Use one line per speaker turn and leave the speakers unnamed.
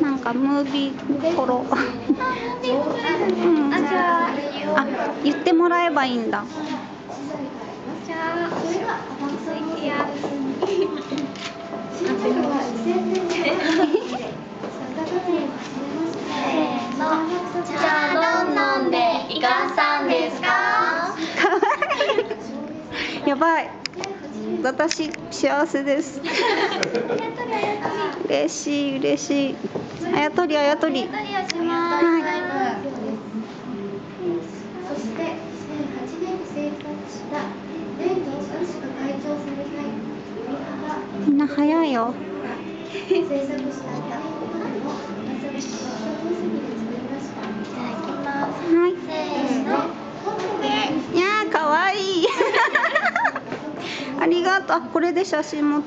なんかムービーコロ。うん、
あじゃあ
あ、言ってもらえばいいんだ。
じゃあ VTR じゃあどんなんでいかしたんですか？
やばい。私幸せです。嬉しい嬉しい。あやとりあやとり。
やりをします
あと。あこれで写真も